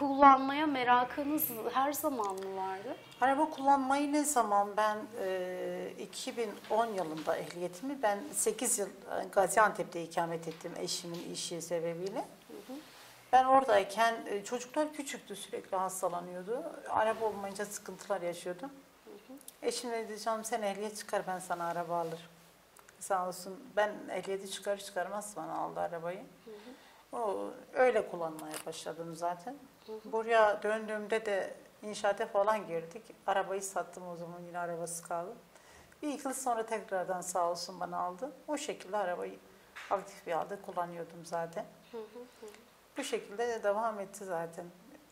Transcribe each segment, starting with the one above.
kullanmaya merakınız her zaman mı vardı? Araba kullanmayı ne zaman ben e, 2010 yılında ehliyetimi ben 8 yıl e, Gaziantep'te ikamet ettim eşimin işi sebebiyle. Ben oradayken e, çocuklar küçüktü sürekli hastalanıyordu. Araba olmayınca sıkıntılar yaşıyordum. Eşim dedi canım sen ehliyet çıkar ben sana araba alırım. Sağ olsun ben ehliyeti çıkar çıkarmaz bana aldı arabayı. O, öyle kullanmaya başladım zaten. Buraya döndüğümde de inşaata falan girdik. Arabayı sattım o zaman yine arabası kaldı. Bir iki yıl sonra tekrardan sağ olsun bana aldı. O şekilde arabayı aktif bir halde kullanıyordum zaten. Bu şekilde de devam etti zaten.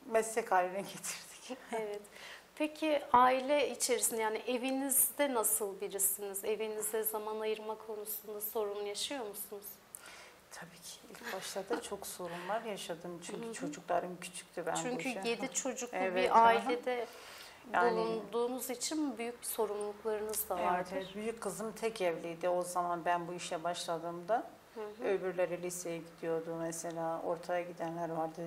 Meslek haline getirdik. Evet. Peki aile içerisinde yani evinizde nasıl birisiniz? Evinize zaman ayırma konusunda sorun yaşıyor musunuz? Tabii ki ilk başlarda çok sorunlar yaşadım. Çünkü çocuklarım küçüktü ben Çünkü bu yedi çocuklu Evet, bir ailede Yani- bulunduğunuz için büyük bir sorumluluklarınız da vardır. evet. büyük kızım tek evliydi o zaman ben bu işe başladığımda. Öbürleri liseye gidiyordu mesela, ortaya gidenler vardı.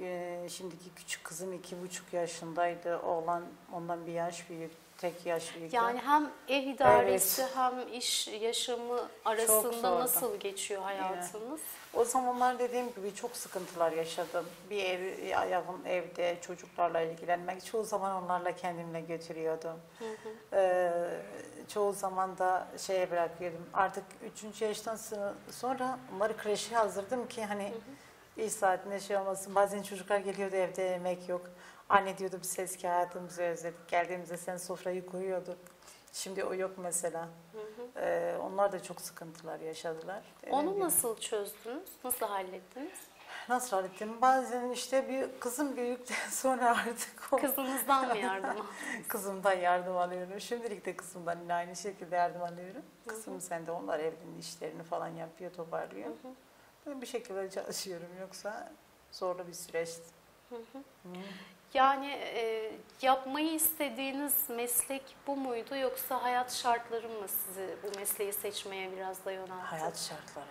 Ee, Şimdiki küçük kızım iki buçuk yaşındaydı. Oğlan ondan bir yaş büyük, tek yaş büyük. Yani hem ev idaresi hem iş yaşamı arasında nasıl geçiyor hayatınız? O zamanlar dediğim gibi çok sıkıntılar yaşadım. Bir ev, ayağım evde çocuklarla ilgilenmek. Çoğu zaman onlarla kendimle götürüyordum. Ee, çoğu zaman da şeye bırakıyordum. Artık üçüncü yaştan sonra- onları kreşe hazırdım ki hani iş saatinde şey olmasın. Bazen çocuklar geliyordu evde yemek yok. Anne diyordu biz eski hayatımızı özledik. Geldiğimizde sen sofrayı koyuyordu. Şimdi o yok mesela. Ee, onlar da çok sıkıntılar yaşadılar. Onu gibi. nasıl çözdünüz? Nasıl hallettiniz? Nasıl hallettim? Bazen işte bir kızım büyükten sonra artık o Kızınızdan mı yardım kızımdan yardım alıyorum. Şimdilik de kızımdan yine aynı şekilde yardım alıyorum. Kızım sen de onlar evinin işlerini falan yapıyor, toparlıyor. Ben bir şekilde çalışıyorum yoksa zorlu bir süreçti. Hı. Yani e, yapmayı istediğiniz meslek bu muydu yoksa hayat şartları mı sizi bu mesleği seçmeye biraz da yöneltti? Hayat şartları.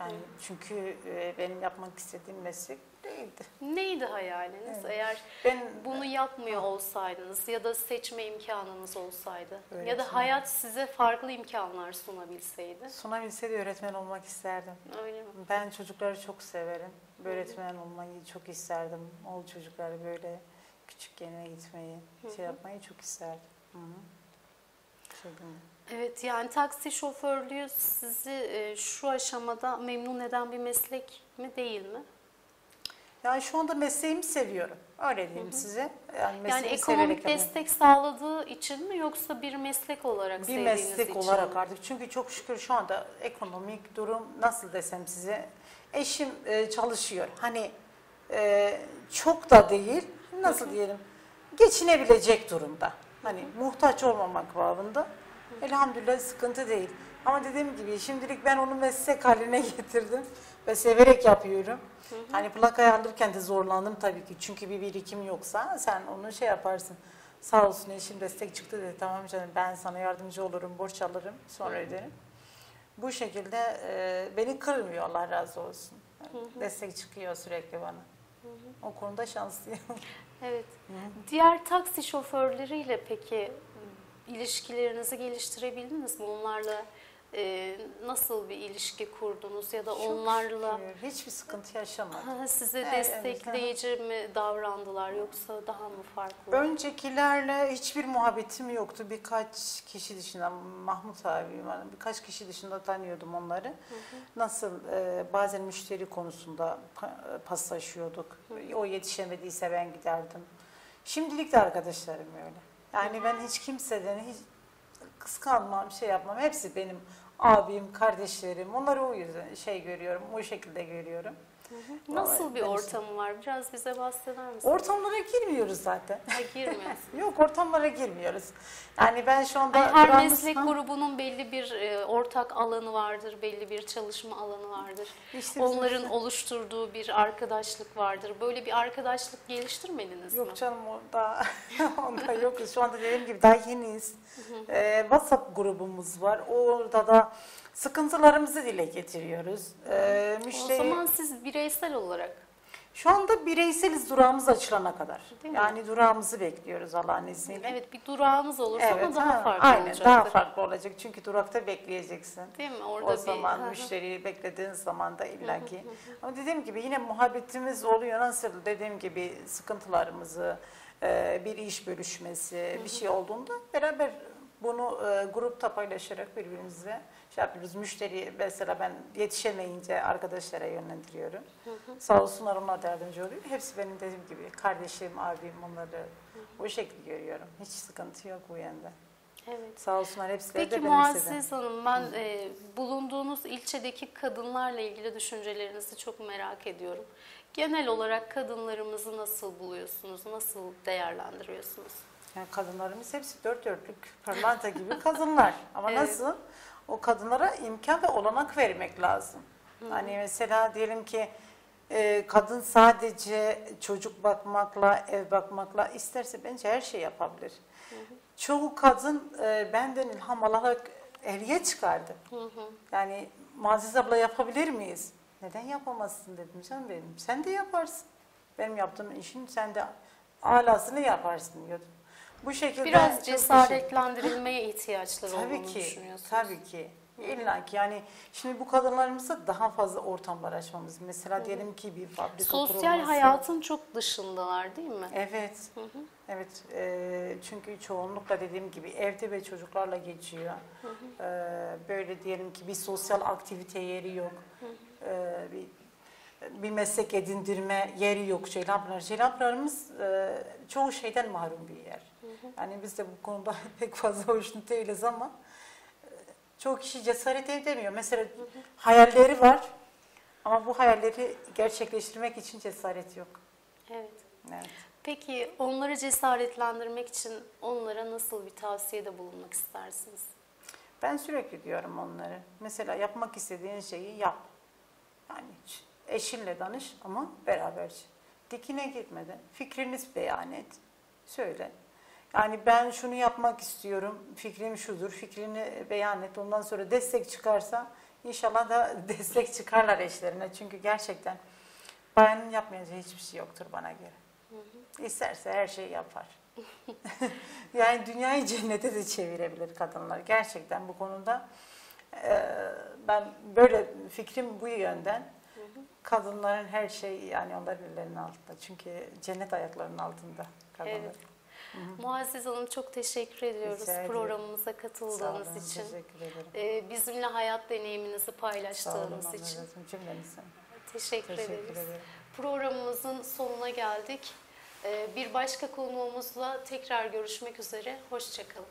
Yani çünkü e, benim yapmak istediğim meslek değildi. Neydi hayaliniz? Evet. Eğer Ben bunu yapmıyor olsaydınız ya da seçme imkanınız olsaydı ya Öğretmen. da hayat size farklı imkanlar sunabilseydi. sunabilseydi öğretmen olmak isterdim. Öyle mi? Ben çocukları çok severim. Öğretmen olmayı çok isterdim. O çocukları böyle küçük yerine gitmeyi, şey yapmayı çok isterdim. Hı -hı. Evet yani taksi şoförlüğü sizi e, şu aşamada memnun eden bir meslek mi değil mi? Yani şu anda mesleğimi seviyorum. Öyle diyeyim size. Yani, Yani ekonomik destek sağladığı için mi yoksa bir meslek olarak bir sevdiğiniz meslek için olarak mi? artık. Çünkü çok şükür şu anda ekonomik durum nasıl desem size. Eşim e, çalışıyor. Hani e, çok da değil. Nasıl diyelim? Geçinebilecek durumda. Hani muhtaç olmamak babında. Elhamdülillah sıkıntı değil. Ama dediğim gibi şimdilik ben onu meslek haline getirdim ve severek yapıyorum. Hani plakayı alırken de zorlandım tabii ki. Çünkü bir birikim yoksa sen onu şey yaparsın. Sağ olsun eşim destek çıktı dedi. Tamam canım ben sana yardımcı olurum, borç alırım, sonra öderim. Bu şekilde e, beni kırmıyor Allah razı olsun. Destek çıkıyor sürekli bana. O konuda şanslıyım. Evet. Diğer taksi şoförleriyle peki ilişkilerinizi geliştirebildiniz mi? Onlarla e, nasıl bir ilişki kurdunuz ya da Çok onlarla şükür, hiçbir sıkıntı yaşamadım. Size Evet, destekleyici mi davrandılar yoksa daha mı farklı? Öncekilerle hiçbir muhabbetim yoktu. Birkaç kişi dışında, Mahmut abi, var, birkaç kişi dışında tanıyordum onları. Nasıl e, bazen müşteri konusunda pa- paslaşıyorduk. O yetişemediyse ben giderdim. Şimdilik de arkadaşlarım öyle. Yani ben hiç kimseden hiç kıskanmam, şey yapmam. Hepsi benim abim, kardeşlerim. Onları o yüzden şey görüyorum, o şekilde görüyorum. Nasıl bir Ben- ortamı var? Biraz bize bahseder misiniz? Ortamlara girmiyoruz zaten. Ha, girmiyorsun. Yok ortamlara girmiyoruz. Yani ben şu anda Hani her Kur'an-ı meslek grubunun belli bir e, ortak alanı vardır, belli bir çalışma alanı vardır. İşte Onların işte- oluşturduğu bir arkadaşlık vardır. Böyle bir arkadaşlık geliştirmediniz mi? Yok canım onda, onda yok. Şu anda dediğim gibi daha yeniyiz. Ee, WhatsApp grubumuz var. Orada da sıkıntılarımızı dile getiriyoruz. Ee, O müşteri, zaman siz bireysel olarak Şu anda bireyseliz durağımız açılana kadar. Değil mi? yani durağımızı bekliyoruz Allah'ın izniyle. Evet bir durağınız olursa ama daha ha, farklı aynen, olacaktır. daha farklı olacak. Çünkü durakta bekleyeceksin. Değil mi? Orada o bir zaman Hı müşteriyi beklediğin zaman da illaki. Ama dediğim gibi yine muhabbetimiz oluyor. Nasıl dediğim gibi sıkıntılarımızı, e, bir iş bölüşmesi, bir şey olduğunda beraber bunu e, grupta paylaşarak birbirimizle şey yapıyoruz. Müşteri mesela ben yetişemeyince arkadaşlara yönlendiriyorum. Sağ olsunlar onlar da yardımcı oluyor. Hepsi benim dediğim gibi kardeşim, abim onları o şekilde görüyorum. Hiç sıkıntı yok bu yönde. Evet. Sağ olsunlar hepsi de Peki. Muazzez Hanım ben e, bulunduğunuz ilçedeki kadınlarla ilgili düşüncelerinizi çok merak ediyorum. Genel olarak kadınlarımızı nasıl buluyorsunuz? Nasıl değerlendiriyorsunuz? Yani kadınlarımız hepsi dört dörtlük pırlanta gibi kadınlar. Ama Evet. nasıl? O kadınlara imkan ve olanak vermek lazım. Hani mesela diyelim ki e, kadın sadece çocuk bakmakla, ev bakmakla isterse bence her şey yapabilir. Çoğu kadın e, benden ilham alarak ehliye çıkardı. Hı hı. Yani Muazzez abla yapabilir miyiz? Neden yapamazsın dedim canım benim. Sen de yaparsın. Benim yaptığım işin sen de alasını yaparsın diyordum. Bu şekilde Biraz teşekkür- cesaretlendirilmeye ihtiyaçları Tabii olduğunu ki, düşünüyorsunuz. tabii ki. İlla ki yani şimdi bu kadınlarımıza daha fazla ortamlar açmamız. Mesela diyelim ki bir fabrika Sosyal kurulması. hayatın çok dışındalar değil mi? Evet, evet. e, çünkü çoğunlukla dediğim gibi evde ve çocuklarla geçiyor. E, böyle diyelim ki bir sosyal aktivite yeri yok. E, bir, bir meslek edindirme yeri yok Ceylanpınar. Ceylanpınar'ımız e, çoğu şeyden mahrum bir yer. Yani biz de bu konuda pek fazla hoşnut değiliz ama e, çoğu kişi cesaret edemiyor. Mesela hayalleri var ama bu hayalleri gerçekleştirmek için cesaret yok. Evet. Evet. Peki onları cesaretlendirmek için onlara nasıl bir tavsiyede bulunmak istersiniz? Ben sürekli diyorum onlara. Mesela yapmak istediğin şeyi yap. Yani hiç eşinle danış ama beraberce. Dikine gitmeden fikriniz beyan et. Söyle. Yani ben şunu yapmak istiyorum. Fikrim şudur. Fikrini beyan et. Ondan sonra destek çıkarsa inşallah da destek çıkarlar eşlerine. Çünkü gerçekten bayanın yapmayacağı hiçbir şey yoktur bana göre. İsterse her şeyi yapar. yani dünyayı cennete de çevirebilir kadınlar. Gerçekten bu konuda ben böyle fikrim bu yönden. Kadınların her şeyi yani onların ellerinin altında. Çünkü cennet ayaklarının altında kadınlar. Evet. Muazzez Hanım çok teşekkür ediyoruz Rica programımıza Sağ olun, katıldığınız için. teşekkür ederim. Ee, bizimle hayat deneyiminizi Sağ olun, paylaştığınız için. cümlenize. Teşekkür, Teşekkür ederiz. ederim. Programımızın sonuna geldik. Ee, bir başka konuğumuzla tekrar görüşmek üzere. Hoşçakalın.